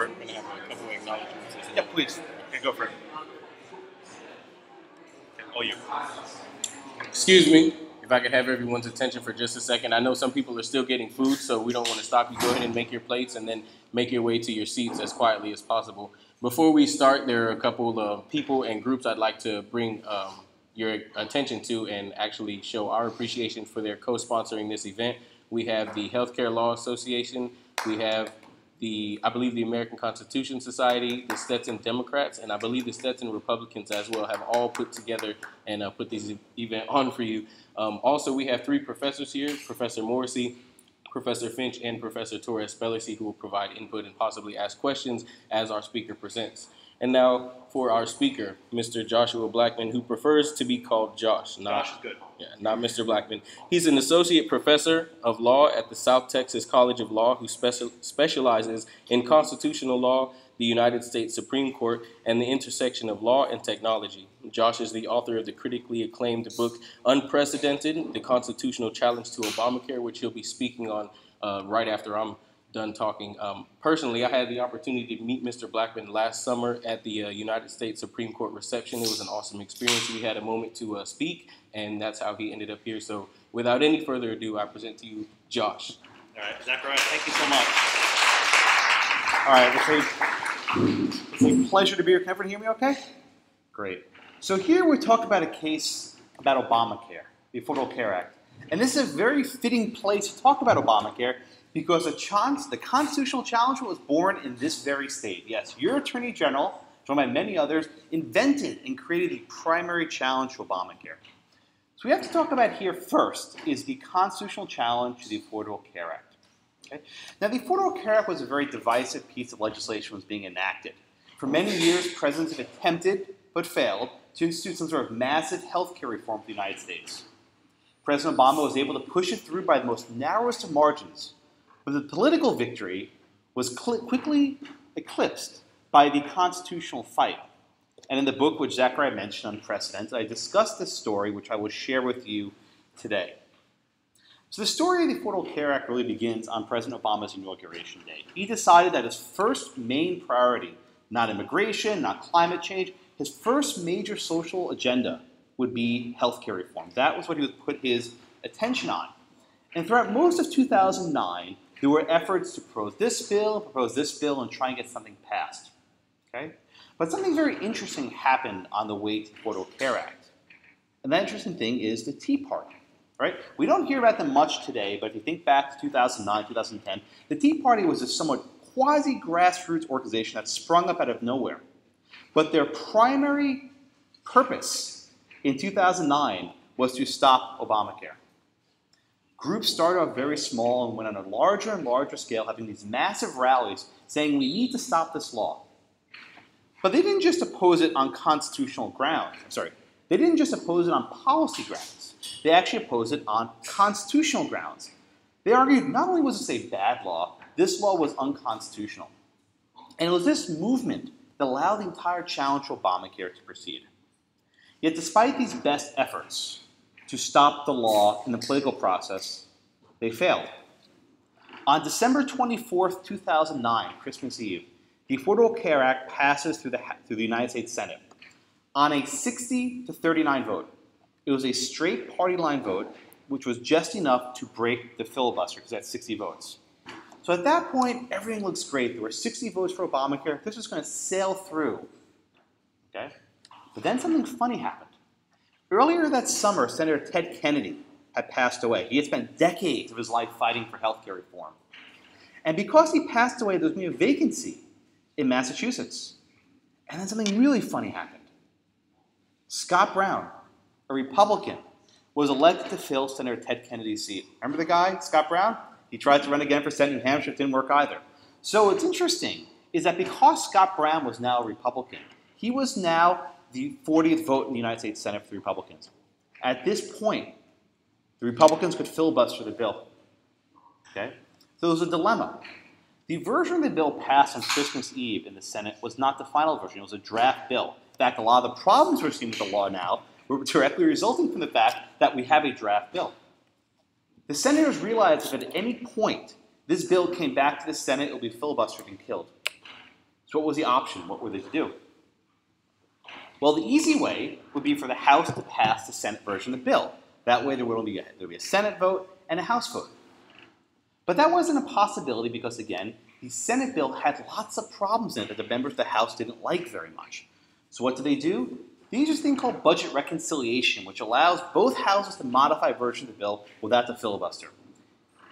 We're going to have a couple of acknowledgements. Yeah, please. Okay, go for it. All you. Excuse me, if I could have everyone's attention for just a second. I know some people are still getting food, so we don't want to stop you. Go ahead and make your plates and then make your way to your seats as quietly as possible. Before we start, there are a couple of people and groups I'd like to bring um, your attention to and actually show our appreciation for their co-sponsoring this event. We have the Healthcare Law Association. We have the, I believe, the American Constitution Society, the Stetson Democrats, and I believe the Stetson Republicans as well have all put together and uh, put this event on for you. Um, also, we have three professors here, Professor Morrissey, Professor Finch, and Professor Torres Spelliscy, who will provide input and possibly ask questions as our speaker presents. And now for our speaker, Mr. Joshua Blackman, who prefers to be called Josh, not, Josh is good. yeah, not Mr. Blackman. He's an associate professor of law at the South Texas College of Law who special, specializes in constitutional law, the United States Supreme Court, and the intersection of law and technology. Josh is the author of the critically acclaimed book Unprecedented The Constitutional Challenge to Obamacare, which he'll be speaking on uh, right after I'm done talking. Um, personally, I had the opportunity to meet Mr. Blackman last summer at the uh, United States Supreme Court reception. It was an awesome experience. We had a moment to uh, speak, and that's how he ended up here. So, without any further ado, I present to you Josh. All right, Zachariah, thank you so much. All right, it's a, it's a pleasure to be here. Can everyone hear me okay? Great. So here we talk about a case about Obamacare, the Affordable Care Act. And this is a very fitting place to talk about Obamacare because a chance, the constitutional challenge was born in this very state. Yes, your Attorney General, joined by many others, invented and created the primary challenge to Obamacare. So we have to talk about here first is the constitutional challenge to the Affordable Care Act. Okay? Now, the Affordable Care Act was a very divisive piece of legislation was being enacted. For many years, presidents have attempted, but failed, to institute some sort of massive health care reform for the United States. President Obama was able to push it through by the most narrowest of margins, but the political victory was quickly eclipsed by the constitutional fight. And in the book, which Zachariah mentioned, Unprecedented, I discussed this story, which I will share with you today. So the story of the Affordable Care Act really begins on President Obama's inauguration day. He decided that his first main priority, not immigration, not climate change, his first major social agenda would be health care reform. That was what he would put his attention on. And throughout most of 2009, there were efforts to propose this bill, propose this bill, and try and get something passed. Okay? But something very interesting happened on the way to the Affordable Care Act. And that interesting thing is the Tea Party. Right? We don't hear about them much today, but if you think back to 2009, 2010, the Tea Party was a somewhat quasi grassroots organization that sprung up out of nowhere. But their primary purpose in 2009 was to stop Obamacare. Groups started off very small and went on a larger and larger scale, having these massive rallies saying we need to stop this law. But they didn't just oppose it on constitutional grounds. Sorry, they didn't just oppose it on policy grounds. They actually opposed it on constitutional grounds. They argued not only was this a bad law, this law was unconstitutional. And it was this movement that allowed the entire challenge to Obamacare to proceed. Yet, despite these best efforts to stop the law in the political process, they failed. On December 24th, 2009, Christmas Eve, the Affordable Care Act passes through the, through the United States Senate on a 60 to 39 vote. It was a straight party line vote, which was just enough to break the filibuster, because that's 60 votes. So at that point, everything looks great. There were 60 votes for Obamacare. This was going to sail through. Okay? But then something funny happened. Earlier that summer, Senator Ted Kennedy had passed away. He had spent decades of his life fighting for health care reform. And because he passed away, there was a vacancy in Massachusetts. And then something really funny happened. Scott Brown, a Republican, was elected to fill Senator Ted Kennedy's seat. Remember the guy, Scott Brown? He tried to run again for Senate New Hampshire, didn't work either. So what's interesting is that because Scott Brown was now a Republican, he was now the 40th vote in the United States Senate for the Republicans. At this point, the Republicans could filibuster the bill. Okay? So there was a dilemma. The version of the bill passed on Christmas Eve in the Senate was not the final version, it was a draft bill. In fact, a lot of the problems we're seeing with the law now were directly resulting from the fact that we have a draft bill. The senators realized that at any point this bill came back to the Senate, it would be filibustered and killed. So what was the option? What were they to do? Well, the easy way would be for the House to pass the Senate version of the bill. That way there would be a, there be a Senate vote and a House vote. But that wasn't a possibility because, again, the Senate bill had lots of problems in it that the members of the House didn't like very much. So what did they do? They used this thing called budget reconciliation, which allows both houses to modify versions of the bill without the filibuster.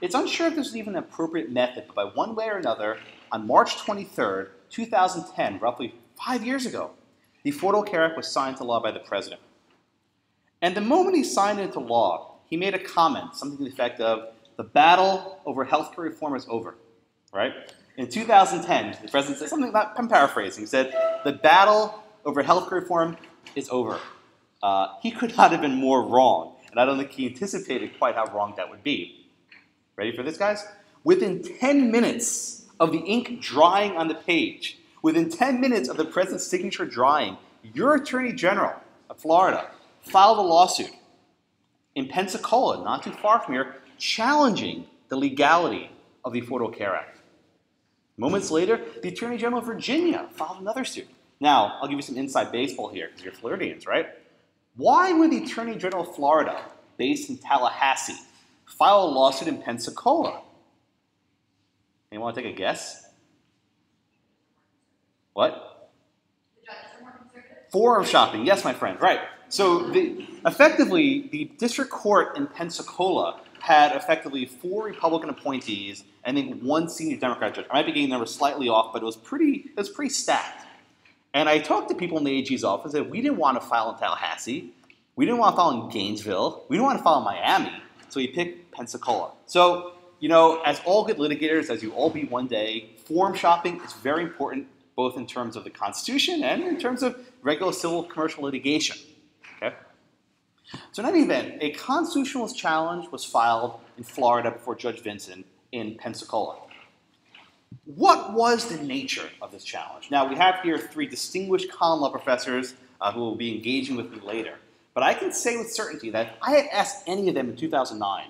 It's unsure if this is even an appropriate method, but by one way or another, on March 23rd, 2010, roughly five years ago, the Affordable Care Act was signed into law by the president. And the moment he signed it into law, he made a comment, something to the effect of, the battle over health care reform is over, right? In 2010, the president said something, not, I'm paraphrasing, he said, the battle over health care reform is over. Uh, he could not have been more wrong, and I don't think he anticipated quite how wrong that would be. Ready for this, guys? Within 10 minutes of the ink drying on the page, within 10 minutes of the president's signature drying, your attorney general of Florida filed a lawsuit in Pensacola, not too far from here, challenging the legality of the Affordable Care Act. Moments later, the Attorney General of Virginia filed another suit. Now, I'll give you some inside baseball here because you're Floridians, right? Why would the Attorney General of Florida, based in Tallahassee, file a lawsuit in Pensacola? Anyone want to take a guess? What? Forum shopping, yes, my friend, right. So, the, effectively, the district court in Pensacola had effectively four Republican appointees and I think one senior Democrat judge. I might be getting the numbers slightly off, but it was pretty, it was pretty stacked. And I talked to people in the AG's office that we didn't want to file in Tallahassee, we didn't want to file in Gainesville, we didn't want to file in Miami, so we picked Pensacola. So, you know, as all good litigators, as you all be one day, forum shopping is very important both in terms of the Constitution and in terms of regular civil commercial litigation. Okay? So in any event, a constitutional challenge was filed in Florida before Judge Vinson in Pensacola. What was the nature of this challenge? Now, we have here three distinguished common law professors uh, who will be engaging with me later. But I can say with certainty that if I had asked any of them in 2009,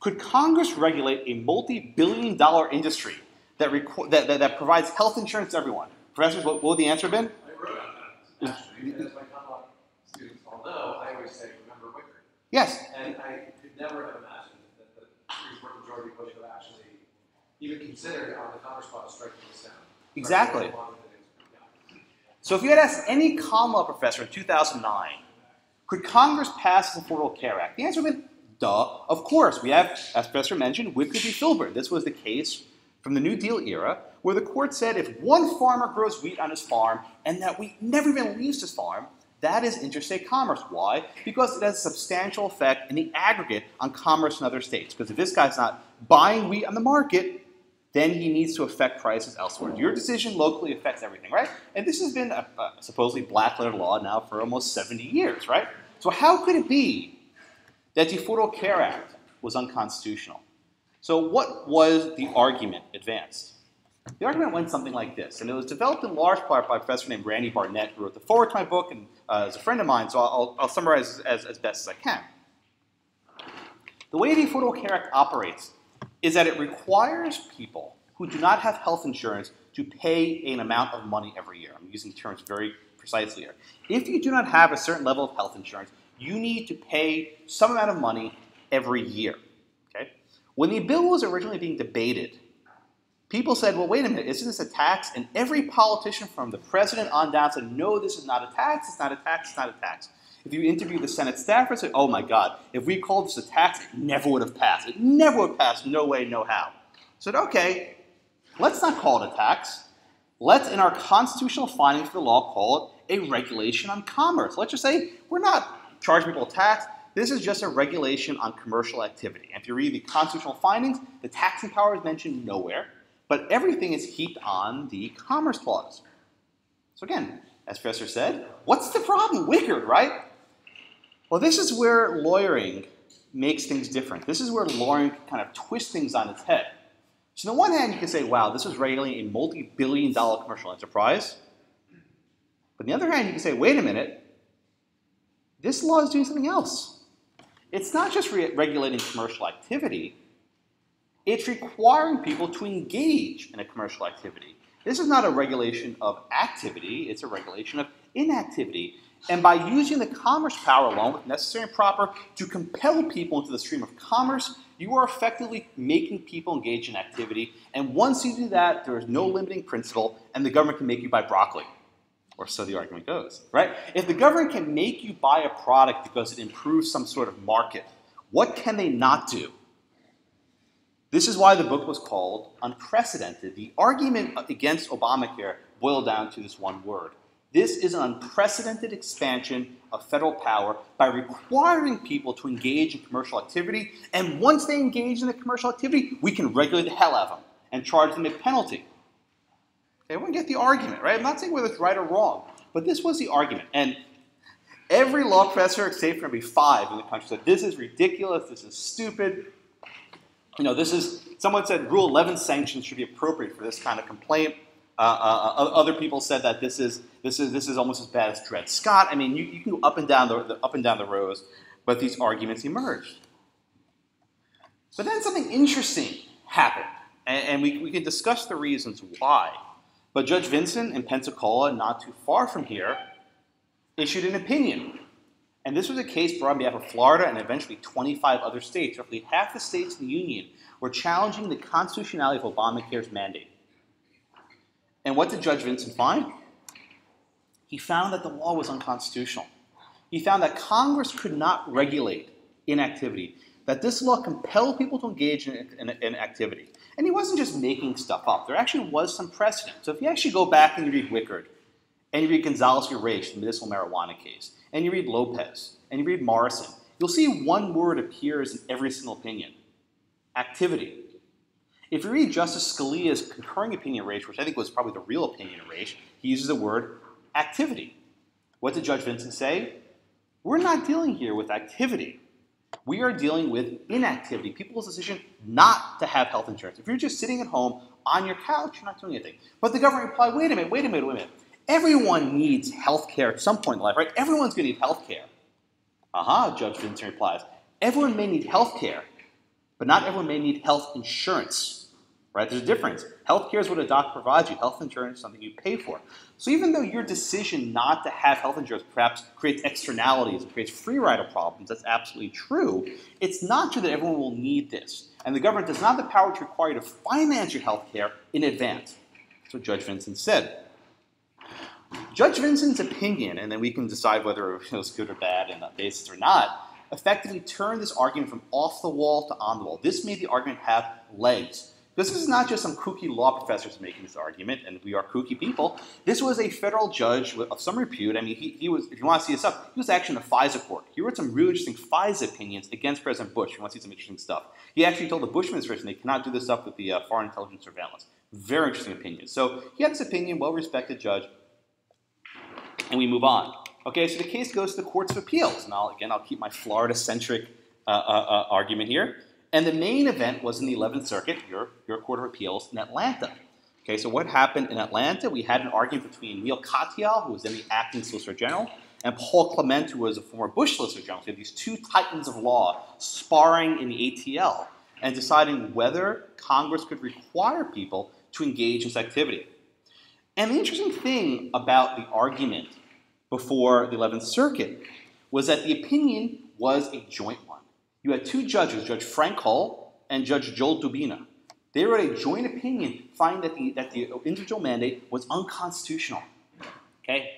could Congress regulate a multi billion dollar industry that, that, that, that, provides health insurance to everyone? Professors, what, what would the answer have been? I wrote on that, actually, as my students all know, I always say, remember Wickard. Yes. And I could never have imagined that the Supreme Court majority would have actually even considered on the Commerce Clause striking this down. Exactly. So if you had asked any common law professor in 2009, could Congress pass the Affordable Care Act? The answer would have been, duh, of course. We have, as Professor mentioned, Wickard v. Filburn. This was the case from the New Deal era where the court said if one farmer grows wheat on his farm and that wheat never even leaves his farm, that is interstate commerce. Why? Because it has a substantial effect in the aggregate on commerce in other states. Because if this guy's not buying wheat on the market, then he needs to affect prices elsewhere. Your decision locally affects everything, right? And this has been a, a supposedly black letter law now for almost 70 years, right? So how could it be that the Affordable Care Act was unconstitutional? So what was the argument advanced? The argument went something like this, and it was developed in large part by a professor named Randy Barnett, who wrote the foreword to my book and uh, is a friend of mine, so I'll, I'll summarize as, as best as I can. The way the Affordable Care Act operates is that it requires people who do not have health insurance to pay an amount of money every year. I'm using terms very precisely here. If you do not have a certain level of health insurance, you need to pay some amount of money every year. When the bill was originally being debated, people said, well, wait a minute, isn't this a tax? And every politician from the president on down said, no, this is not a tax, it's not a tax, it's not a tax. If you interview the Senate staffers, say, oh my God, if we called this a tax, it never would have passed. It never would have passed, no way, no how. Said, okay, let's not call it a tax. Let's, in our constitutional findings for the law, call it a regulation on commerce. Let's just say we're not charging people a tax. This is just a regulation on commercial activity. And if you read the constitutional findings, the taxing power is mentioned nowhere, but everything is heaped on the Commerce Clause. So again, as Professor said, what's the problem? Wickard, right? Well, this is where lawyering makes things different. This is where lawyering kind of twists things on its head. So on the one hand, you can say, wow, this is regulating a multi-billion dollar commercial enterprise. But on the other hand, you can say, wait a minute, this law is doing something else. It's not just re regulating commercial activity, it's requiring people to engage in a commercial activity. This is not a regulation of activity, it's a regulation of inactivity. And by using the commerce power alone necessary and proper to compel people into the stream of commerce, you are effectively making people engage in activity. And once you do that, there is no limiting principle, and the government can make you buy broccoli. Or so the argument goes, right? If the government can make you buy a product because it improves some sort of market, what can they not do? This is why the book was called Unprecedented. The argument against Obamacare boiled down to this one word this is an unprecedented expansion of federal power by requiring people to engage in commercial activity. And once they engage in the commercial activity, we can regulate the hell out of them and charge them a penalty. Everyone get the argument, right? I'm not saying whether it's right or wrong, but this was the argument. And every law professor, except for maybe five in the country, said this is ridiculous, this is stupid. You know, this is, someone said Rule 11 sanctions should be appropriate for this kind of complaint. Uh, uh, uh, other people said that this is this is this is almost as bad as Dred Scott. I mean, you, you can go up and down the, the, up and down the rows, but these arguments emerged. But then something interesting happened, and, and we, we can discuss the reasons why. But Judge Vinson in Pensacola, not too far from here, issued an opinion. And this was a case brought on behalf of Florida and eventually 25 other states. Roughly half the states in the Union were challenging the constitutionality of Obamacare's mandate. And what did Judge Vinson find? He found that the law was unconstitutional. He found that Congress could not regulate inactivity, that this law compelled people to engage in, in, in, activity. And he wasn't just making stuff up. There actually was some precedent. So if you actually go back and you read Wickard, and you read Gonzales-Uriche, the medicinal marijuana case, and you read Lopez, and you read Morrison, you'll see one word appears in every single opinion activity. If you read Justice Scalia's concurring opinion in Raich, which I think was probably the real opinion in Raich, he uses the word activity. What did Judge Vinson say? We're not dealing here with activity. We are dealing with inactivity, people's decision not to have health insurance. If you're just sitting at home on your couch, you're not doing anything. But the government replied, wait a minute, wait a minute, wait a minute. Everyone needs health care at some point in life, right? Everyone's going to need health care. Aha, uh-huh, Judge Vinson replies. Everyone may need health care, but not everyone may need health insurance right? There's a difference. Healthcare is what a doctor provides you. Health insurance is something you pay for. So even though your decision not to have health insurance perhaps creates externalities, it creates free rider problems, that's absolutely true, it's not true that everyone will need this. And the government does not have the power to require you to finance your health care in advance. That's what Judge Vinson said. Judge Vinson's opinion, and then we can decide whether it was good or bad in that basis or not, effectively turned this argument from off the wall to on the wall. This made the argument have legs. This is not just some kooky law professors making this argument, and we are kooky people. This was a federal judge of some repute. I mean, he, he was, if you want to see this up, he was actually in the FISA court. He wrote some really interesting FISA opinions against President Bush. you want to see some interesting stuff. He actually told the Bush administration they cannot do this stuff with the uh, foreign intelligence surveillance. Very interesting opinion. So he had this opinion, well-respected judge, and we move on. Okay, so the case goes to the courts of appeals. And I'll, again, I'll keep my Florida-centric uh, uh, uh argument here. And the main event was in the 11th Circuit, your, your Court of Appeals in Atlanta. Okay, so what happened in Atlanta? We had an argument between Neil Katyal, who was then the acting Solicitor General, and Paul Clement, who was a former Bush Solicitor General. So you have these two titans of law sparring in the ATL and deciding whether Congress could require people to engage in this activity. And the interesting thing about the argument before the 11th Circuit was that the opinion was a joint you had two judges, Judge Frank Hull and Judge Joel Dubina. They wrote a joint opinion finding that the, that the individual mandate was unconstitutional. Okay?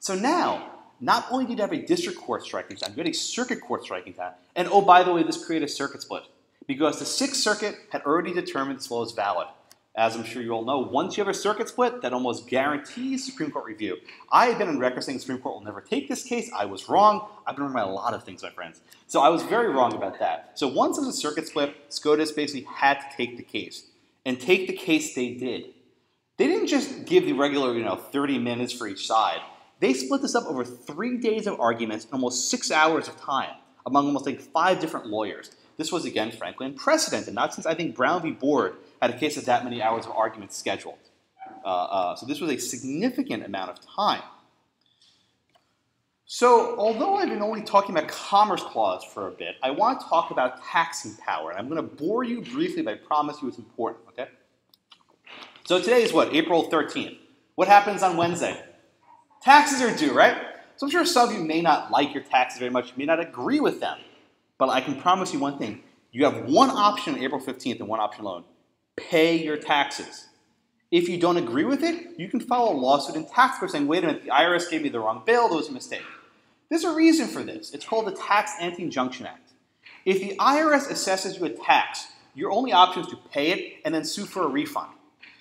So now, not only did you have a district court striking down, you had a circuit court striking down. And oh, by the way, this created a circuit split because the Sixth Circuit had already determined this law was valid as I'm sure you all know, once you have a circuit split, that almost guarantees Supreme Court review. I have been on record saying the Supreme Court will never take this case. I was wrong. I've been wrong about a lot of things, my friends. So I was very wrong about that. So once there's a circuit split, SCOTUS basically had to take the case. And take the case they did. They didn't just give the regular, you know, 30 minutes for each side. They split this up over three days of arguments and almost six hours of time among almost like five different lawyers. This was, again, frankly, unprecedented. Not since I think Brown v. Board had a case of that many hours of argument scheduled. Uh, uh, so this was a significant amount of time. So although I've been only talking about Commerce Clause for a bit, I want to talk about taxing power. And I'm going to bore you briefly, but I promise you it's important, okay? So today is what? April 13th. What happens on Wednesday? Taxes are due, right? So I'm sure some of you may not like your taxes very much, you may not agree with them. But I can promise you one thing. You have one option on April 15th and one option alone. Pay your taxes. If you don't agree with it, you can file a lawsuit in tax court saying, wait a minute, the IRS gave me the wrong bill, there was a mistake. There's a reason for this. It's called the Tax Anti-Injunction Act. If the IRS assesses you a tax, your only option is to pay it and then sue for a refund.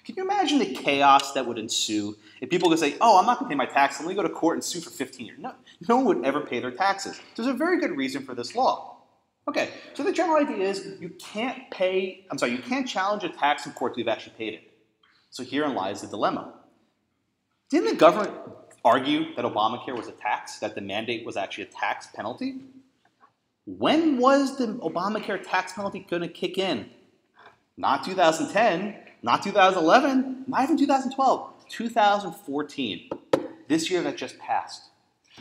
Can you imagine the chaos that would ensue if people could say, oh, I'm not going to pay my taxes, let me go to court and sue for 15 years? No, no one would ever pay their taxes. There's a very good reason for this law. Okay, so the general idea is you can't pay, I'm sorry, you can't challenge a tax in court till you've actually paid it. So herein lies the dilemma. Didn't the government argue that Obamacare was a tax, that the mandate was actually a tax penalty? When was the Obamacare tax penalty going to kick in? Not 2010, not 2011, not even 2012, 2014. This year that just passed.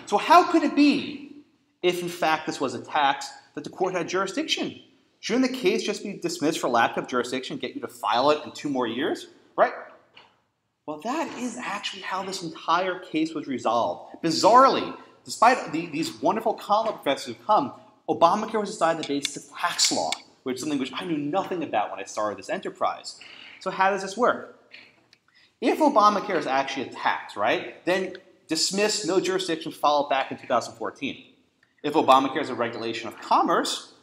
So, how could it be, if in fact this was a tax, that the court had jurisdiction? Shouldn't the case just be dismissed for lack of jurisdiction, get you to file it in two more years? Right? Well, that is actually how this entire case was resolved. Bizarrely, despite the, these wonderful college professors who come, Obamacare was decided on the basis of tax law, which is something which I knew nothing about when I started this enterprise. So how does this work? If Obamacare is actually a tax, right, then dismiss, no jurisdiction, follow back in 2014. If Obamacare is a regulation of commerce,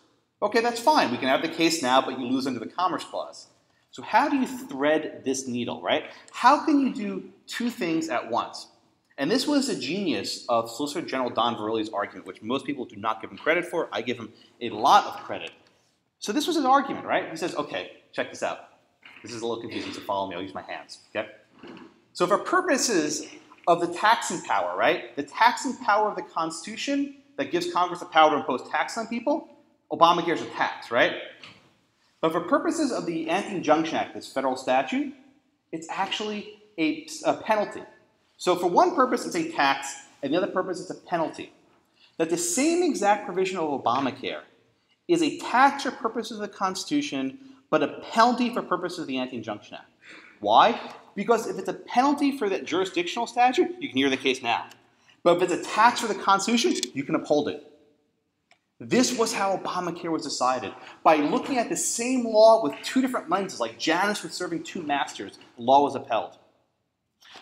okay, that's fine. We can have the case now, but you lose under the Commerce Clause. So how do you thread this needle, right? How can you do two things at once? And this was the genius of Solicitor General Don Verrilli's argument, which most people do not give him credit for. I give him a lot of credit. So this was his argument, right? He says, okay, check this out. This is a little confusing, so follow me. I'll use my hands, okay? So for purposes of the taxing power, right? The taxing power of the Constitution that gives Congress the power to impose tax on people, Obamacare is a tax, right? But for purposes of the Anti-Injunction Act, this federal statute, it's actually a, a, penalty. So for one purpose, it's a tax, and the other purpose, it's a penalty. That the same exact provision of Obamacare is a tax for purposes of the Constitution, but a penalty for purposes of the Anti-Injunction Act. Why? Because if it's a penalty for that jurisdictional statute, you can hear the case now. But if it's a tax for the Constitution, you can uphold it. This was how Obamacare was decided. By looking at the same law with two different lenses, like Janus was serving two masters, the law was upheld.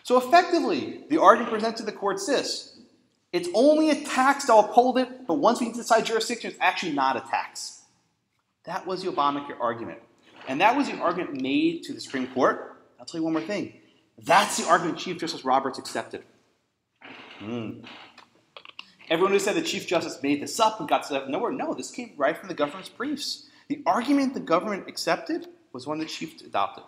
So effectively, the argument presented to the court is this. It's only a tax to uphold it, but once we decide jurisdiction, it's actually not a tax. That was the Obamacare argument. And that was the argument made to the Supreme Court. I'll tell you one more thing. That's the argument Chief Justice Roberts accepted. Mm. Everyone who said the Chief Justice made this up and got stuff nowhere, no, this came right from the government's briefs. The argument the government accepted was one the Chief adopted.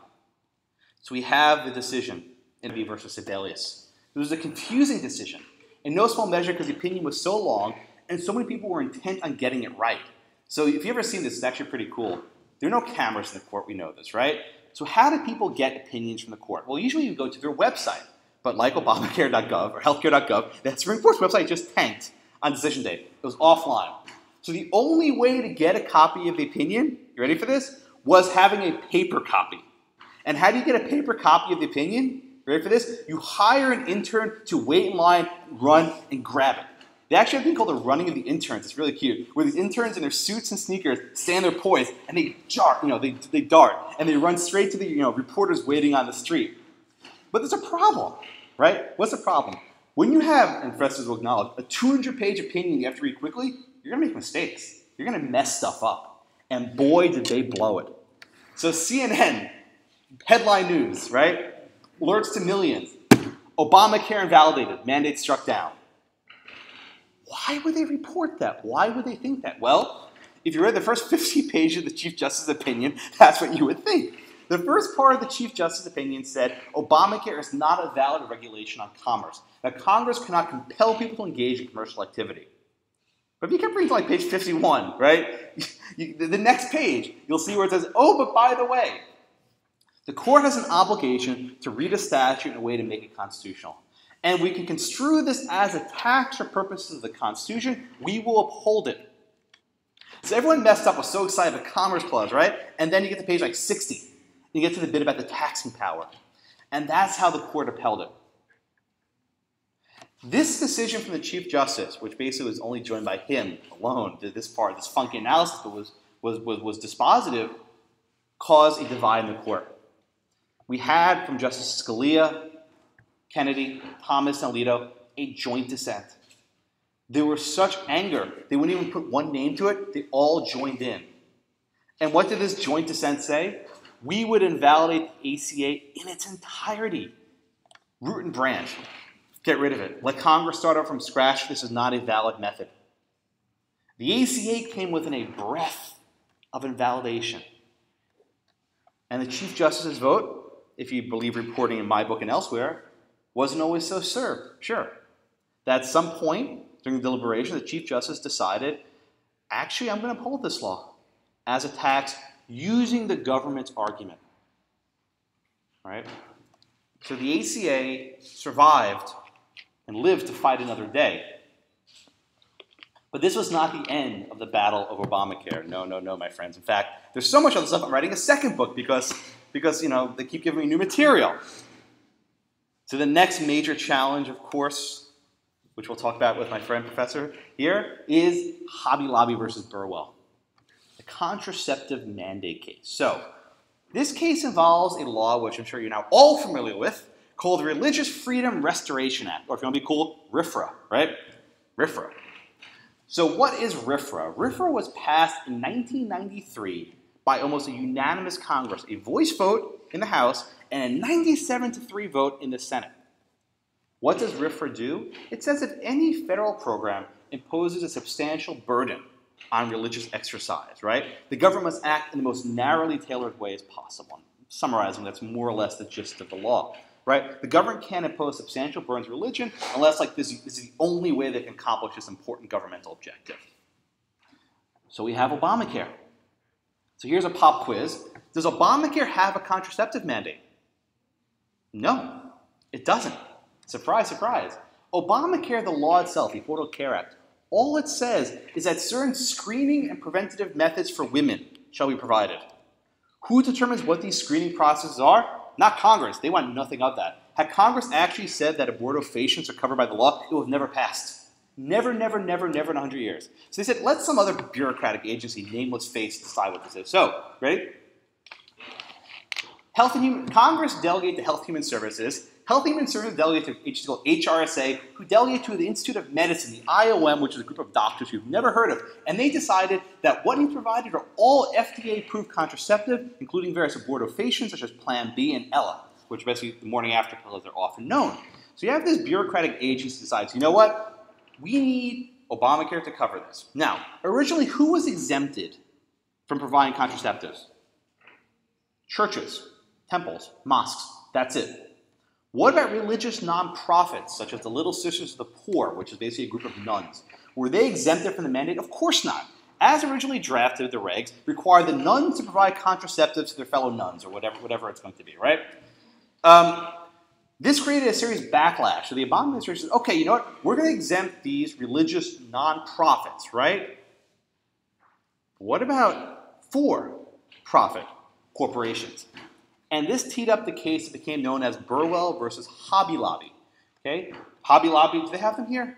So we have the decision, NFIB versus Sebelius. It was a confusing decision, in no small measure because the opinion was so long and so many people were intent on getting it right. So if you've ever seen this, it's actually pretty cool. There are no cameras in the court, we know this, right? So how do people get opinions from the court? Well, usually you go to their website. But like Obamacare.gov or healthcare.gov, that Supreme Court's website just tanked on decision day. It was offline. So the only way to get a copy of the opinion, you ready for this? Was having a paper copy. And how do you get a paper copy of the opinion? You ready for this? You hire an intern to wait in line, run, and grab it. They actually have a thing called the running of the interns. It's really cute. Where these interns in their suits and sneakers stand there poised and they dart, you know, they, they dart and they run straight to the you know reporters waiting on the street. But there's a problem right? What's the problem? When you have, and professors will acknowledge, a 200 page opinion you have to read quickly, you're going to make mistakes. You're going to mess stuff up. And boy, did they blow it. So CNN, headline news, right? Alerts to millions. Obamacare invalidated, mandate struck down. Why would they report that? Why would they think that? Well, if you read the first 50 pages of the Chief Justice's opinion, that's what you would think. The first part of the Chief Justice's opinion said Obamacare is not a valid regulation on commerce, that Congress cannot compel people to engage in commercial activity. But if you keep reading to like page 51, right, you, the next page, you'll see where it says, oh, but by the way, the court has an obligation to read a statute in a way to make it constitutional. And we can construe this as a tax for purposes of the Constitution. We will uphold it. So everyone messed up, was so excited about Commerce Clause, right? And then you get to page like 60 you get to the bit about the taxing power. And that's how the court upheld it. This decision from the Chief Justice, which basically was only joined by him alone, did this part, this funky analysis, but was, was, was, was dispositive, caused a divide in the court. We had from Justice Scalia, Kennedy, Thomas, and Alito a joint dissent. There was such anger, they wouldn't even put one name to it, they all joined in. And what did this joint dissent say? We would invalidate the ACA in its entirety. Root and branch. Get rid of it. Let Congress start out from scratch. This is not a valid method. The ACA came within a breath of invalidation. And the Chief Justice's vote, if you believe reporting in my book and elsewhere, wasn't always so sure. Sure. That at some point during deliberation, the Chief Justice decided actually, I'm going to uphold this law as a tax using the government's argument. Right? So the ACA survived and lived to fight another day. But this was not the end of the battle of Obamacare. No, no, no, my friends. In fact, there's so much other stuff. I'm writing a second book because, because you know, they keep giving me new material. So the next major challenge, of course, which we'll talk about with my friend professor here, is Hobby Lobby versus Burwell, contraceptive mandate case. So this case involves a law which I'm sure you're now all familiar with, called the Religious Freedom Restoration Act, or if you want to be cool, RFRA, right? RFRA. So, what is RFRA? RFRA was passed in 1993 by almost a unanimous Congress, a voice vote in the House, and a 97 to 3 vote in the Senate. What does RFRA do? It says if any federal program imposes a substantial burden on religious exercise, right, the government must act in the most narrowly tailored way as possible. Summarizing, that's more or less the gist of the law right? The government can't impose substantial burdens on religion unless like this, this is the only way they can accomplish this important governmental objective. So we have Obamacare. So here's a pop quiz. Does Obamacare have a contraceptive mandate? No, it doesn't. Surprise, surprise. Obamacare, the law itself, the Affordable Care Act, all it says is that certain screening and preventative methods for women shall be provided. Who determines what these screening processes are? not Congress. They want nothing of that. Had Congress actually said that abortifacients are covered by the law, it would have never passed. Never, never, never, never in 100 years. So they said, let some other bureaucratic agency, nameless face, decide what this is. So, ready? Health and Human, Congress delegate to Health Human Services. Health Human Services delegate to called HRSA, who delegate to the Institute of Medicine, the IOM, which is a group of doctors you've never heard of. And they decided that what he provided are all FDA-approved contraceptive, including various abortifacients such as Plan B and Ella, which basically the morning after pills are often known. So you have this bureaucratic agency decides, you know what? We need Obamacare to cover this. Now, originally, who was exempted from providing contraceptives? Churches temples, mosques. That's it. What about religious nonprofits, such as the Little Sisters of the Poor, which is basically a group of nuns? Were they exempted from the mandate? Of course not. As originally drafted, the regs require the nuns to provide contraceptives to their fellow nuns, or whatever, whatever it's going to be, right? Um, this created a serious backlash. So the Obama administration said, okay, you know what? We're going to exempt these religious nonprofits, right? What about for profit corporations? And this teed up the case that became known as Burwell versus Hobby Lobby. Okay? Hobby Lobby, do they have them here?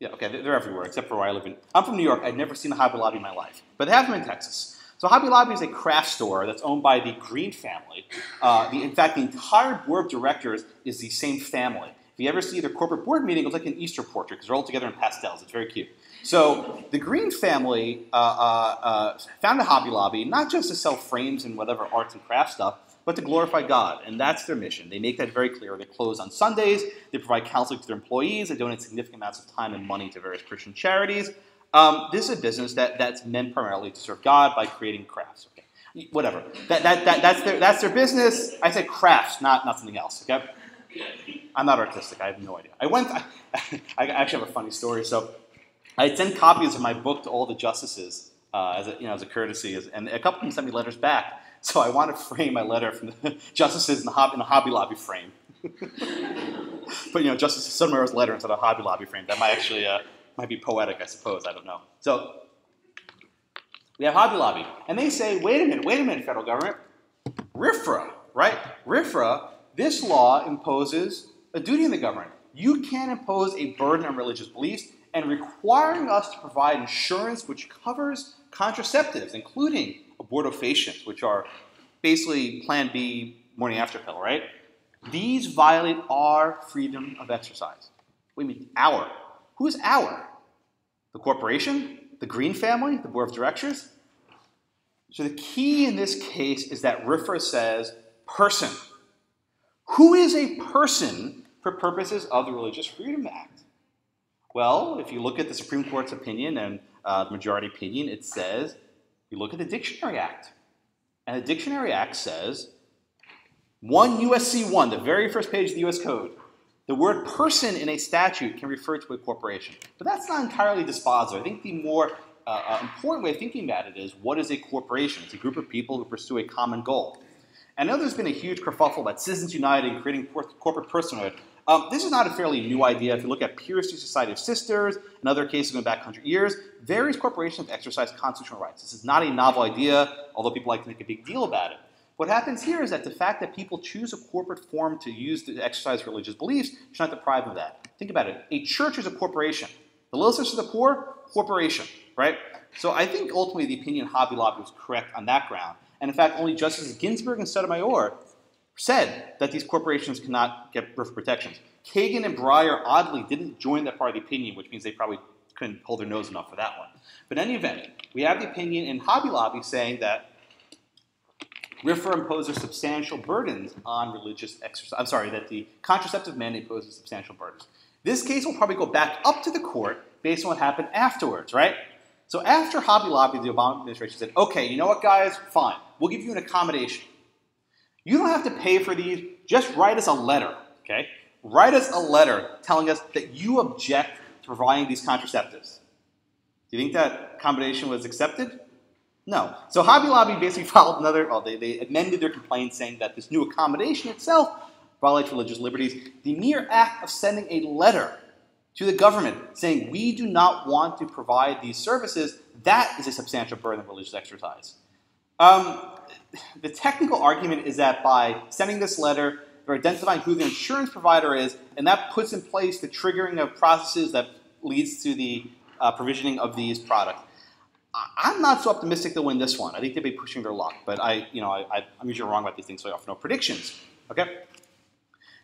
Yeah, okay, they're everywhere except for where I live in. I'm from New York. I've never seen a Hobby Lobby in my life, but they have them in Texas. So Hobby Lobby is a craft store that's owned by the Green family. Uh, the, in fact, the entire board of directors is the same family. If you ever see their corporate board meeting, it's like an Easter portrait because they're all together in pastels. It's very cute. So the Green family uh, uh, uh founded Hobby Lobby not just to sell frames and whatever arts and craft stuff, but to glorify God. And that's their mission. They make that very clear. They close on Sundays, they provide counseling to their employees, they donate significant amounts of time and money to various Christian charities. Um, this is a business that, that's meant primarily to serve God by creating crafts. Okay? Whatever. That, that, that, that's, their, that's their business. I said crafts, not, not something else. Okay? I'm not artistic. I have no idea. I went, I, I actually have a funny story. So I sent copies of my book to all the justices uh, as, a, you know, as a courtesy, and a couple of them sent me letters back. So I want to frame my letter from the justices in the, Hobby, in the Hobby Lobby frame. but you know, Justice Sotomayor's letter instead of Hobby Lobby frame. That might actually uh, might be poetic, I suppose. I don't know. So we have Hobby Lobby, and they say, wait a minute, wait a minute, federal government, RFRA, right? RFRA this law imposes a duty on the government. You can't impose a burden on religious beliefs and requiring us to provide insurance which covers contraceptives, including abortifacients, which are basically Plan B morning after pill, right? These violate our freedom of exercise. What do you mean, our? Who is our? The corporation? The Green family? The board of directors? So the key in this case is that RFRA says person. Who is a person for purposes of the Religious Freedom Act? Well, if you look at the Supreme Court's opinion and uh, the majority opinion, it says you look at the Dictionary Act. And the Dictionary Act says 1 USC 1, the very first page of the US Code, the word person in a statute can refer to a corporation. But that's not entirely dispositive. I think the more uh, uh, important way of thinking about it is what is a corporation? It's a group of people who pursue a common goal. I know there's been a huge kerfuffle about Citizens United and creating corporate personhood. Um, this is not a fairly new idea. If you look at Pierce v. Society of Sisters and other cases going back 100 years, various corporations have exercised constitutional rights. This is not a novel idea, although people like to make a big deal about it. What happens here is that the fact that people choose a corporate form to use to exercise religious beliefs should not deprive them of that. Think about it. A church is a corporation. The Little Sisters of the Poor, corporation, right? So I think ultimately the opinion Hobby Lobby was correct on that ground. And in fact, only Justices Ginsburg and Sotomayor said that these corporations cannot get birth protections. Kagan and Breyer oddly didn't join that part of the opinion, which means they probably couldn't hold their nose enough for that one. But in any event, we have the opinion in Hobby Lobby saying that RFRA imposes substantial burdens on religious exercise. I'm sorry, that the contraceptive mandate imposes substantial burdens. This case will probably go back up to the court based on what happened afterwards, right? So after Hobby Lobby, the Obama administration said, okay, you know what, guys? Fine. We'll give you an accommodation. You don't have to pay for these. Just write us a letter, okay? Write us a letter telling us that you object to providing these contraceptives. Do you think that accommodation was accepted? No. So Hobby Lobby basically filed another, well, they, they amended their complaint saying that this new accommodation itself violates religious liberties. The mere act of sending a letter to the government saying we do not want to provide these services, that is a substantial burden of religious exercise. Um, the technical argument is that by sending this letter, they're identifying who the insurance provider is, and that puts in place the triggering of processes that leads to the uh, provisioning of these products. I'm not so optimistic they'll win this one. I think they'll be pushing their luck, but I, you know, I, am usually wrong about these things, so I offer no predictions. Okay.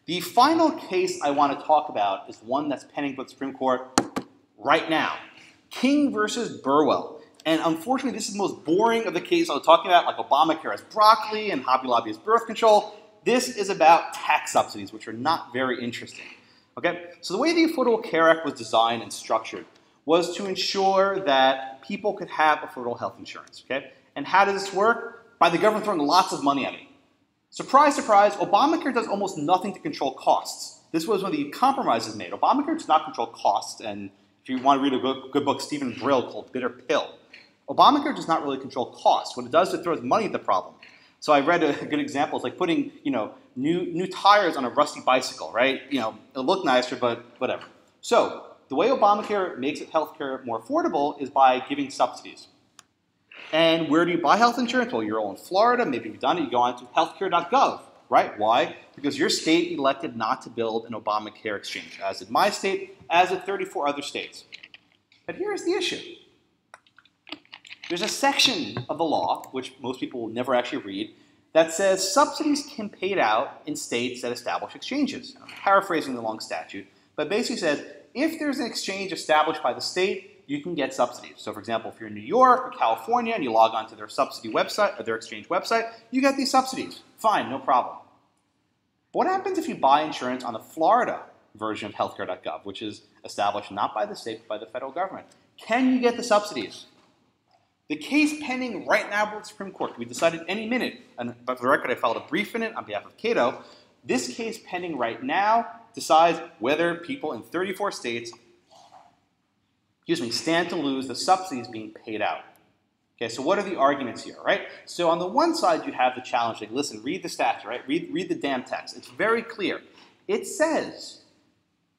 The final case I want to talk about is one that's pending with the Supreme Court right now. King versus Burwell. And unfortunately, this is the most boring of the cases I was talking about, like Obamacare has broccoli and Hobby Lobby has birth control. This is about tax subsidies, which are not very interesting. Okay? So the way the Affordable Care Act was designed and structured was to ensure that people could have affordable health insurance. Okay? And how does this work? By the government throwing lots of money at it. Surprise, surprise, Obamacare does almost nothing to control costs. This was one of the compromises made. Obamacare does not control costs, and if you want to read a good, good book, Steven Brill called Bitter Pill, Obamacare does not really control costs. What it does is it throws money at the problem. So I read a good example. It's like putting, you know, new, new tires on a rusty bicycle, right? You know, it'll look nicer, but whatever. So the way Obamacare makes healthcare more affordable is by giving subsidies. And where do you buy health insurance? Well, you're all in Florida. Maybe you've done it. You go on to healthcare.gov, right? Why? Because your state elected not to build an Obamacare exchange, as did my state, as did 34 other states. But here's the issue. There's a section of the law, which most people will never actually read, that says subsidies can be paid out in states that establish exchanges. I'm paraphrasing the long statute, but basically says if there's an exchange established by the state, you can get subsidies. So, for example, if you're in New York or California and you log on to their subsidy website or their exchange website, you get these subsidies. Fine, no problem. But what happens if you buy insurance on the Florida version of healthcare.gov, which is established not by the state but by the federal government? Can you get the subsidies? The case pending right now with the Supreme Court can be decided any minute. And for the record, I filed a brief in it on behalf of Cato. This case pending right now decides whether people in 34 states, excuse me, stand to lose the subsidies being paid out. Okay, so what are the arguments here, right? So on the one side, you have the challenge, like, listen, read the statute, right? Read, read the damn text. It's very clear. It says,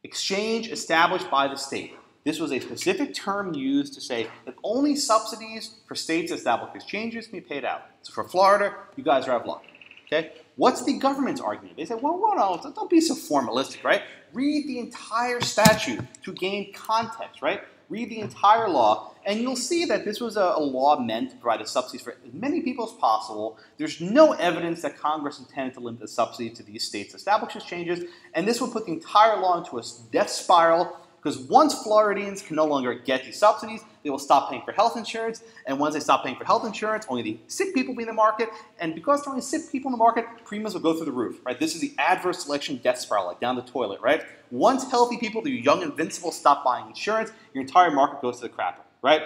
exchange established by the state. This was a specific term used to say that only subsidies for states established exchanges can be paid out. So for Florida, you guys are out of luck. Okay? What's the government's argument? They say, well, well, no, don't be so formalistic, right? Read the entire statute to gain context, right? Read the entire law, and you'll see that this was a, a law meant to provide a subsidy for as many people as possible. There's no evidence that Congress intended to limit the subsidy to these states' established exchanges, and this would put the entire law into a death spiral because once Floridians can no longer get these subsidies, they will stop paying for health insurance. And once they stop paying for health insurance, only the sick people will be in the market. And because there are only sick people in the market, premiums will go through the roof, right? This is the adverse selection death spiral, like down the toilet, right? Once healthy people, the young invincible, stop buying insurance, your entire market goes to the crapper, right?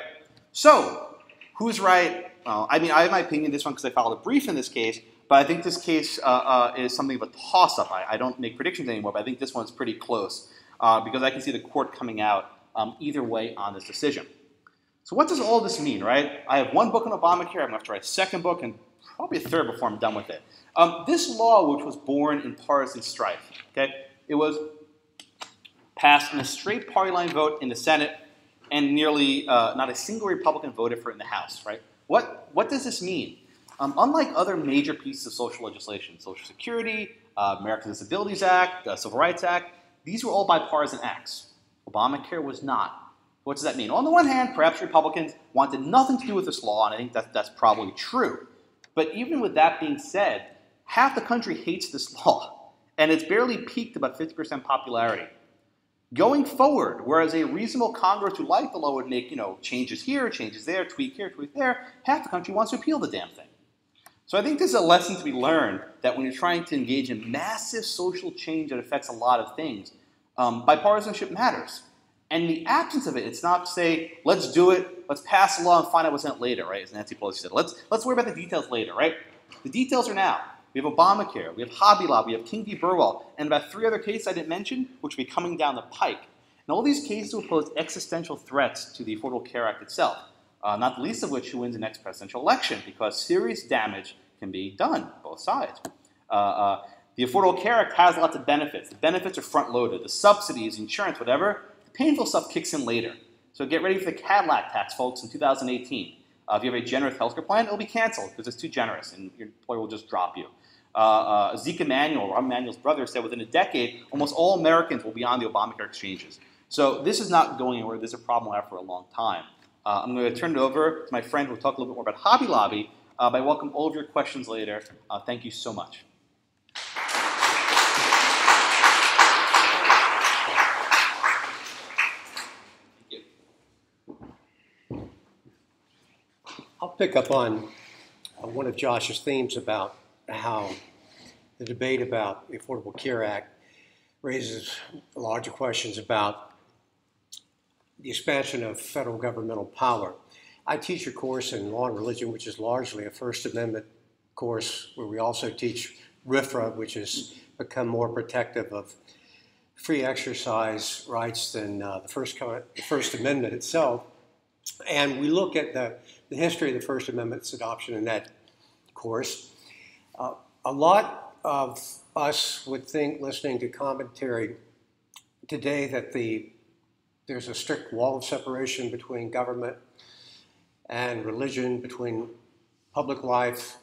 So, who's right? Well, I mean, I have my opinion this one because I filed a brief in this case, but I think this case uh, uh, is something of a toss-up. I, I, don't make predictions anymore, but I think this one's pretty close uh, because I can see the court coming out um, either way on this decision. So what does all this mean, right? I have one book on Obamacare. I'm going to have to write a second book and probably a third before I'm done with it. Um, this law, which was born in partisan strife, okay, it was passed in a straight party line vote in the Senate, and nearly uh, not a single Republican voted for it in the House, right? What, what does this mean? Um, unlike other major pieces of social legislation, Social Security, uh, Americans with Disabilities Act, the Civil Rights Act, these were all bipartisan acts. Obamacare was not. What does that mean? On the one hand, perhaps Republicans wanted nothing to do with this law, and I think that, that's probably true. But even with that being said, half the country hates this law, and it's barely peaked about 50% popularity. Going forward, whereas a reasonable Congress who liked the law would make, you know, changes here, changes there, tweak here, tweak there, half the country wants to repeal the damn thing. So I think there's a lesson to be learned that when you're trying to engage in massive social change that affects a lot of things, um, bipartisanship matters. And the absence of it, it's not to say, let's do it, let's pass a law and find out what's in it later, right? As Nancy Pelosi said. Let's, let's worry about the details later, right? The details are now. We have Obamacare, we have Hobby Lobby, we have King v. Burwell, and about three other cases I didn't mention, which will be coming down the pike. And all these cases will pose existential threats to the Affordable Care Act itself, uh, not the least of which who wins the next presidential election, because serious damage can be done, both sides. Uh, uh, the Affordable Care Act has lots of benefits. The benefits are front loaded. The subsidies, insurance, whatever, the painful stuff kicks in later. So get ready for the Cadillac tax, folks, in 2018. Uh, if you have a generous healthcare plan, it'll be canceled because it's too generous and your employer will just drop you. Uh, uh, Zeke Emanuel, Rahm Emanuel's brother, said within a decade, almost all Americans will be on the Obamacare exchanges. So this is not going anywhere. This is a problem we'll have for a long time. Uh, I'm going to turn it over to my friend who will talk a little bit more about Hobby Lobby, uh, but I welcome all of your questions later. Uh, thank you so much. I'll pick up on one of Josh's themes about how the debate about the Affordable Care Act raises larger questions about the expansion of federal governmental power. I teach a course in law and religion, which is largely a First Amendment course, where we also teach RFRA, which has become more protective of free exercise rights than uh, the, First, the First Amendment itself. And we look at the, the history of the First Amendment's adoption in that course. Uh, a lot of us would think, listening to commentary today, that the there's a strict wall of separation between government and religion, between public life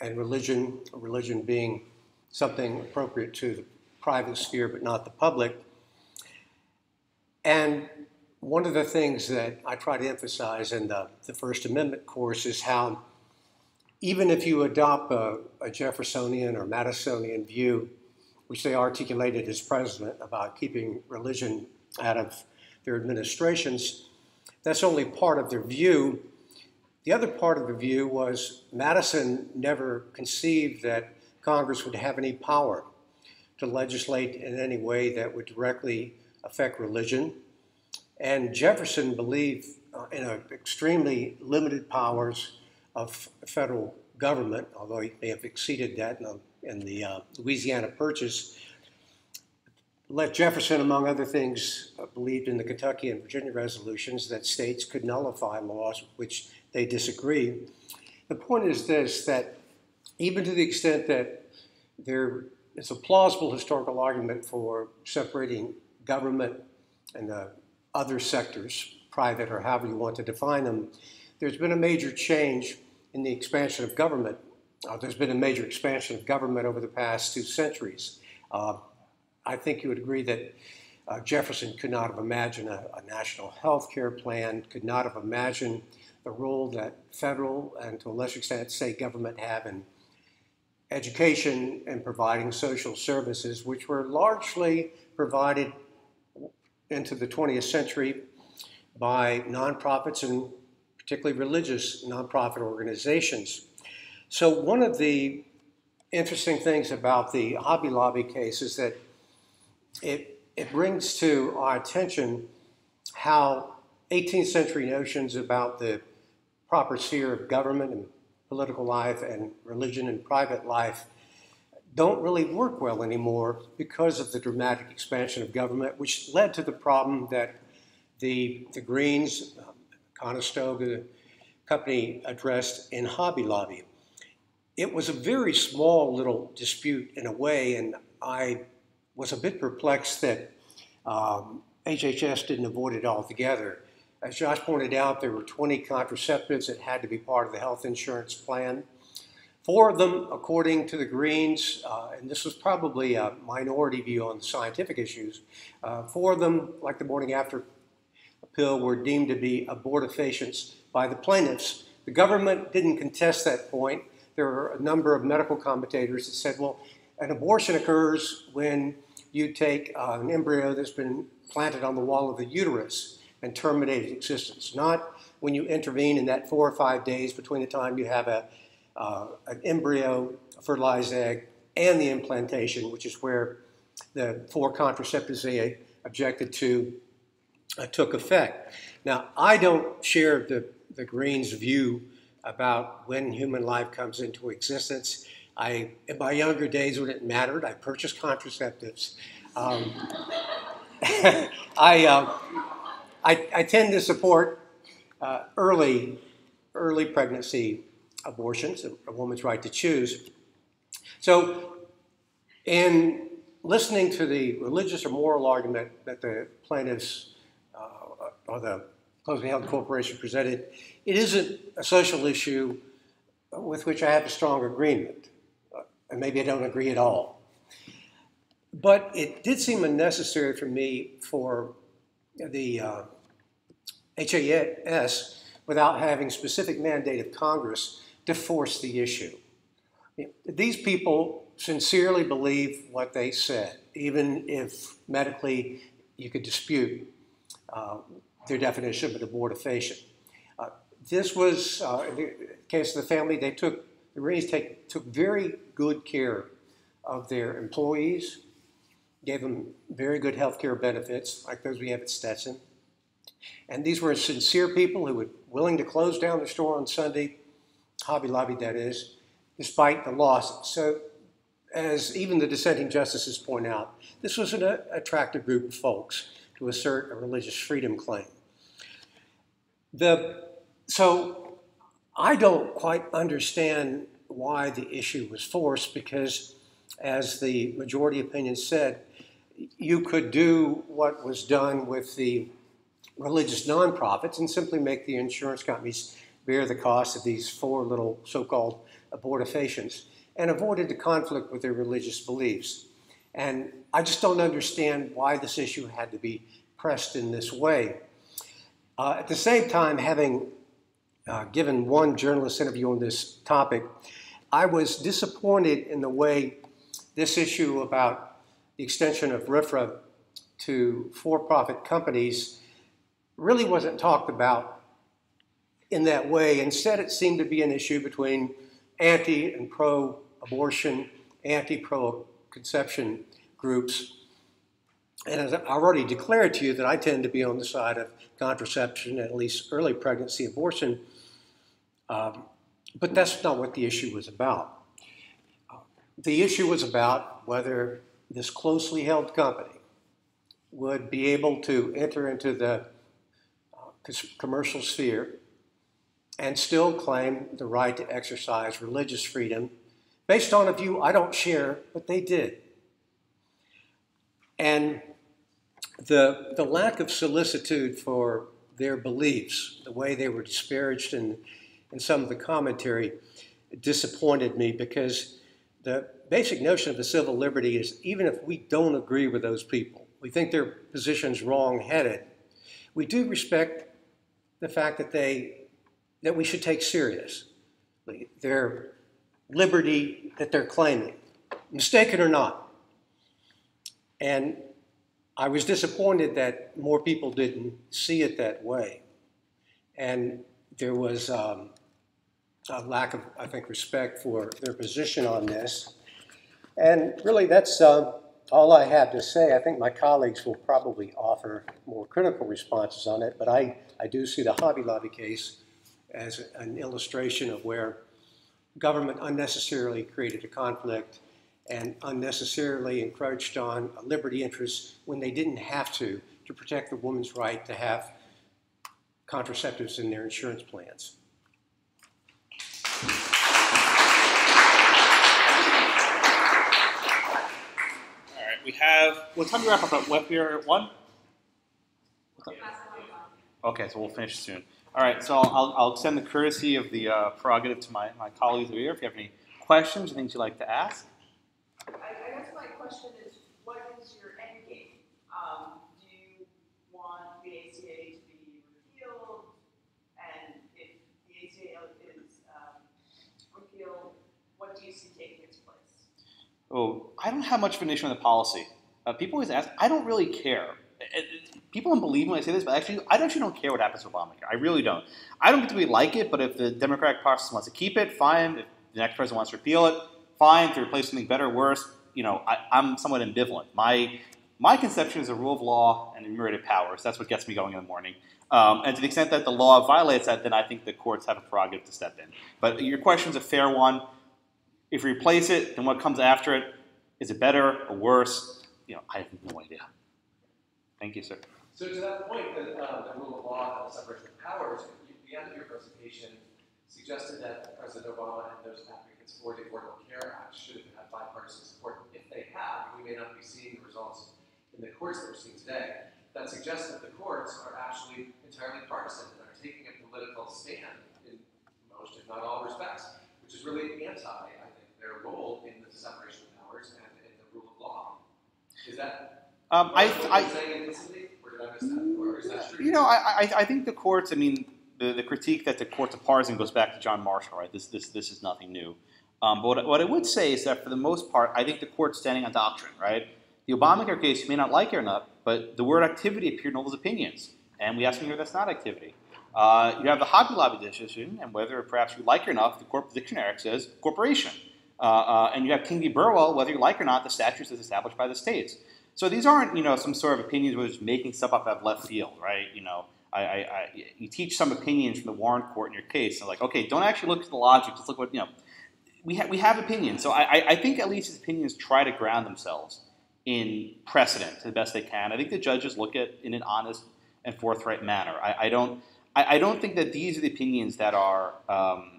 and religion, religion being something appropriate to the private sphere but not the public. And one of the things that I try to emphasize in the, the First Amendment course is how even if you adopt a, a Jeffersonian or Madisonian view, which they articulated as president about keeping religion out of their administrations, that's only part of their view. The other part of the view was Madison never conceived that Congress would have any power to legislate in any way that would directly affect religion. And Jefferson believed uh, in extremely limited powers of federal government, although he may have exceeded that in the, in the uh, Louisiana Purchase. Let Jefferson, among other things, uh, believed in the Kentucky and Virginia resolutions that states could nullify laws which they disagree. The point is this that even to the extent that there is a plausible historical argument for separating government and the other sectors, private or however you want to define them, there's been a major change in the expansion of government uh, there's been a major expansion of government over the past two centuries. Uh, I think you would agree that uh, Jefferson could not have imagined a, a, national health care plan, could not have imagined the role that federal and to a lesser extent state government have in education and providing social services, which were largely provided into the 20th century by nonprofits and particularly religious nonprofit organizations. So one of the interesting things about the Hobby Lobby case is that it, it brings to our attention how 18th century notions about the proper sphere of government and political life and religion and private life don't really work well anymore because of the dramatic expansion of government, which led to the problem that the, the Greens, um, Conestoga company addressed in Hobby Lobby. It was a very small little dispute in a way, and I was a bit perplexed that um, HHS didn't avoid it altogether. As Josh pointed out, there were 20 contraceptives that had to be part of the health insurance plan. Four of them, according to the Greens, uh, and this was probably a minority view on the scientific issues, uh, four of them, like the morning after pill, were deemed to be abortifacients by the plaintiffs. The government didn't contest that point. There were a number of medical commentators that said, well, an abortion occurs when you take uh, an embryo that's been planted on the wall of the uterus and terminate its existence, not when you intervene in that four or five days between the time you have a, uh, an embryo, a fertilized egg, and the implantation, which is where the four contraceptives they objected to uh, took effect. Now, I don't share the, the Greens' view about when human life comes into existence. I, in my younger days, when it mattered, I purchased contraceptives. Um, I, uh, I, I, tend to support uh, early, early pregnancy abortions, a, a woman's right to choose. So, in listening to the religious or moral argument that the plaintiffs uh, or the closely held corporation presented, it isn't a social issue with which I have a strong agreement and maybe I don't agree at all. But it did seem unnecessary for me for the uh, HHS, without having specific mandate of Congress, to force the issue. These people sincerely believe what they said, even if medically you could dispute uh, their definition of an abortifacient. Uh, this was, uh, in the case of the family, they took the Greens take, took very good care of their employees, gave them very good health care benefits, like those we have at Stetson. And these were sincere people who were willing to close down the store on Sunday, Hobby Lobby that is, despite the loss. So, as even the dissenting justices point out, this was an uh, attractive group of folks to assert a religious freedom claim. The, so I don't quite understand why the issue was forced because, as the majority opinion said, you could do what was done with the religious nonprofits and simply make the insurance companies bear the cost of these four little so-called abortifacients and avoided the conflict with their religious beliefs. And I just don't understand why this issue had to be pressed in this way. Uh, at the same time, having uh, given one journalist interview on this topic, I was disappointed in the way this issue about the extension of RFRA to for-profit companies really wasn't talked about in that way. Instead, it seemed to be an issue between anti and pro-abortion, anti-pro-conception groups. And as I already declared to you that I tend to be on the side of contraception, at least early pregnancy abortion, um, but that's not what the issue was about. The issue was about whether this closely held company would be able to enter into the uh, commercial sphere and still claim the right to exercise religious freedom based on a view I don't share, but they did. And the, the lack of solicitude for their beliefs, the way they were disparaged and in some of the commentary disappointed me because the basic notion of a civil liberty is even if we don't agree with those people, we think their position's wrong-headed, we do respect the fact that they that we should take serious their liberty that they're claiming, mistaken or not. And I was disappointed that more people didn't see it that way. And there was um, a lack of, I think, respect for their position on this. And really, that's uh, all I have to say. I think my colleagues will probably offer more critical responses on it, but I, I do see the Hobby Lobby case as an illustration of where government unnecessarily created a conflict and unnecessarily encroached on liberty interests when they didn't have to to protect the woman's right to have contraceptives in their insurance plans. All right, we have. What time do we wrap up? At what we're at one? Okay, so we'll finish soon. All right, so I'll, I'll extend the courtesy of the uh, prerogative to my, my colleagues over here. If you have any questions or things you'd like to ask. I, I guess my question is, what is your end game? Um, do you want the ACA to be repealed? And if the ACA is um, repealed, taking its place? Oh, I don't have much of an issue with the policy. Uh, people always ask. I don't really care. It, it, people don't believe me when I say this, but actually, I actually don't care what happens to Obamacare. I really don't. I don't particularly like it, but if the Democratic process wants to keep it, fine. If the next president wants to repeal it, fine. To replace something better or worse, you know, I, am somewhat ambivalent. My my conception is a rule of law and enumerated powers. That's what gets me going in the morning. Um, and to the extent that the law violates that, then I think the courts have a prerogative to step in. But your question is a fair one. If we replace it, then what comes after it? Is it better or worse? You know, I have no idea. Thank you, sir. So to that point, the, uh, the rule of law and the separation of powers, you, the end of your presentation suggested that President Obama and those advocates for the Affordable Care Act should have had bipartisan support. If they had, we may not be seeing the results in the courts that we're seeing today. That suggests that the courts are actually entirely partisan and are taking a political stand in most, if not all, respects, which is really anti, I their role in the separation of powers and in the rule of law. Is that um, I, I, you know, I, I, think the courts. I mean, the, the critique that the courts are parsing goes back to John Marshall, right? This this this is nothing new. Um, but what, what I would say is that for the most part, I think the court's standing on doctrine, right? The Obamacare case, you may not like it or not, but the word activity appeared in all those opinions, and we something here that's not activity. Uh, you have the Hobby Lobby decision, and whether perhaps you like it or not, the corp- dictionary says corporation. Uh, uh, and you have King v. Burwell, whether you like or not, the statute is established by the states. So these aren't, you know, some sort of opinions where just making stuff up out of left field, right? You know, I, I, I, you teach some opinions from the Warren Court in your case, and like, okay, don't actually look at the logic, just look what, you know, we, ha- we have opinions. So I, I think at least his opinions try to ground themselves in precedent to the best they can. I think the judges look at in an honest and forthright manner. I, I don't, I, I, don't think that these are the opinions that are um,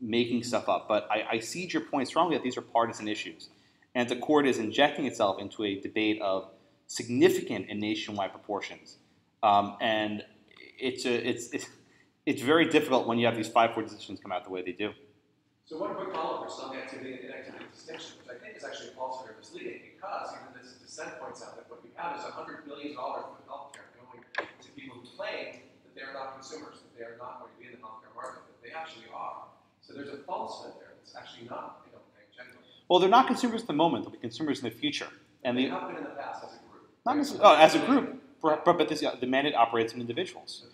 making stuff up, but I, I see your point strongly that these are partisan issues and the court is injecting itself into a debate of significant and nationwide proportions. Um, and it's, a, it's, it's, it's very difficult when you have these 5-4 decisions come out the way they do. So one quick follow-up for some activity and inactivity distinction, which I think is actually false or misleading, because even this dissent points out that what we have is $100 billion worth of healthcare going to people who claim that they are not consumers, that they are not going to be in the healthcare market, but they actually are. There's a falsehood there that's actually not well, they're not consumers at the moment; they'll be consumers in the future. And they have been in the past as a group. Not necessarily, oh, as a group, but but this, the mandate operates in individuals.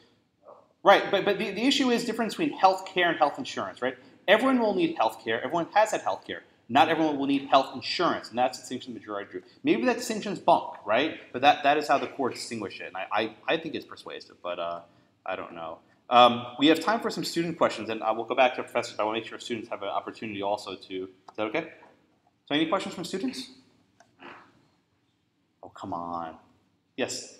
Right, but but the, the issue is difference between health care and health insurance, right? Everyone will need health care. Everyone has had health care. Not everyone will need health insurance, and that's the distinction the majority drew. Maybe that distinction's bunk, right? But that, that is how the court distinguished it, and I, I, I think it's persuasive, but uh, I don't know. Um, we have time for some student questions, and uh, we'll go back to professors. I want to make sure students have an opportunity also to. Is that okay? So any questions from students? Oh, come on. Yes?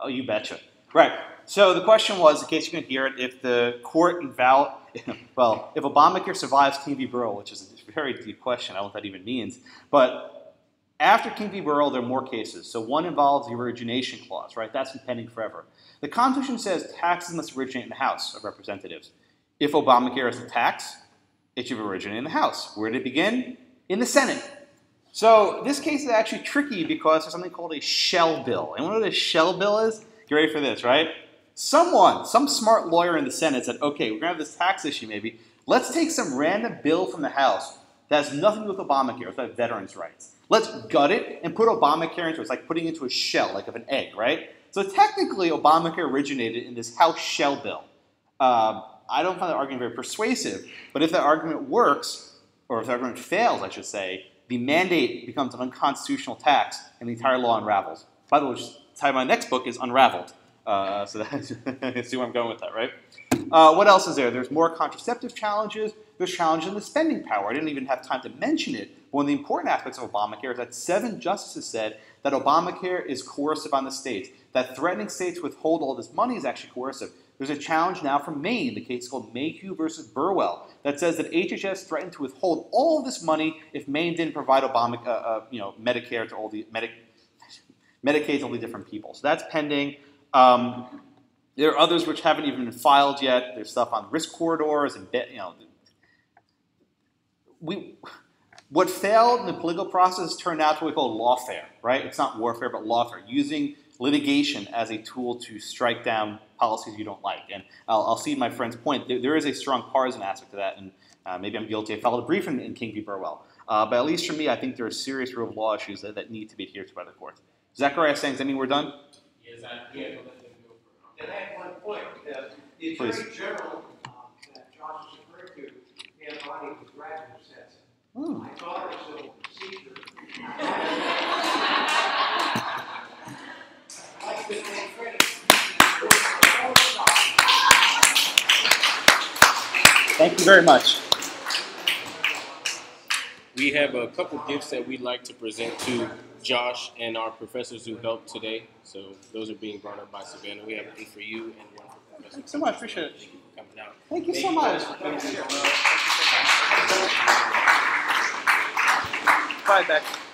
Oh, you betcha. Right. So the question was, in case you can hear it, if the court invalid, well, if Obamacare survives King v. Burwell, which is a very deep question, I don't know what that even means, but After King v. Burwell, there are more cases. So one involves the origination clause, right? That's been pending forever. The Constitution says taxes must originate in the House of Representatives. If Obamacare is a tax, it should originate in the House. Where did it begin? In the Senate. So this case is actually tricky because there's something called a shell bill. And what a shell bill is? Get ready for this, right? Someone, some smart lawyer in the Senate said, okay, we're going to have this tax issue maybe. Let's take some random bill from the House that has nothing to do with Obamacare, it's about veterans' rights. Let's gut it and put Obamacare into it. It's like putting it into a shell, like of an egg, right? So technically, Obamacare originated in this House shell bill. Um, I don't find that argument very persuasive, but if that argument works, or if the argument fails, I should say, the mandate becomes an unconstitutional tax and the entire law unravels. By the way, title my next book is Unraveled. Uh, so that's, see where I'm going with that, right? Uh, what else is there? There's more contraceptive challenges. There's challenges in the spending power. I didn't even have time to mention it. One of the important aspects of Obamacare is that seven justices said that Obamacare is coercive on the states, that threatening states withhold all this money is actually coercive. There's a challenge now from Maine, the case called Mayhew versus Burwell, that says that HHS threatened to withhold all of this money if Maine didn't provide Obama, uh, uh, you know, Medicare to all the Medi- Medicaid to all the different people. So that's pending. Um, there are others which haven't even been filed yet. There's stuff on risk corridors and you know. We, what failed in the political process turned out to what we call lawfare, right? It's not warfare, but lawfare, using litigation as a tool to strike down policies you don't like. And I'll, I'll see my friend's point. There, there is a strong partisan aspect to that, and uh, maybe I'm guilty. I filed a brief in, in King v. Burwell. Uh, but at least for me, I think there are serious rule of law issues that, that need to be adhered to by the courts. Zechariah saying, does that mean we're done? Yes, I, yeah, let them And I have one point, uh, the Please. Attorney General, uh, that Josh is referring to, may have credit. Thank you very much. We have a couple gifts that we'd like to present to Josh and our professors who helped today. So those are being brought up by Savannah. We have one for you and one for Professor. Thanks so much. Appreciate it. Thank you for coming out. Thank you so much. Bye, Beck.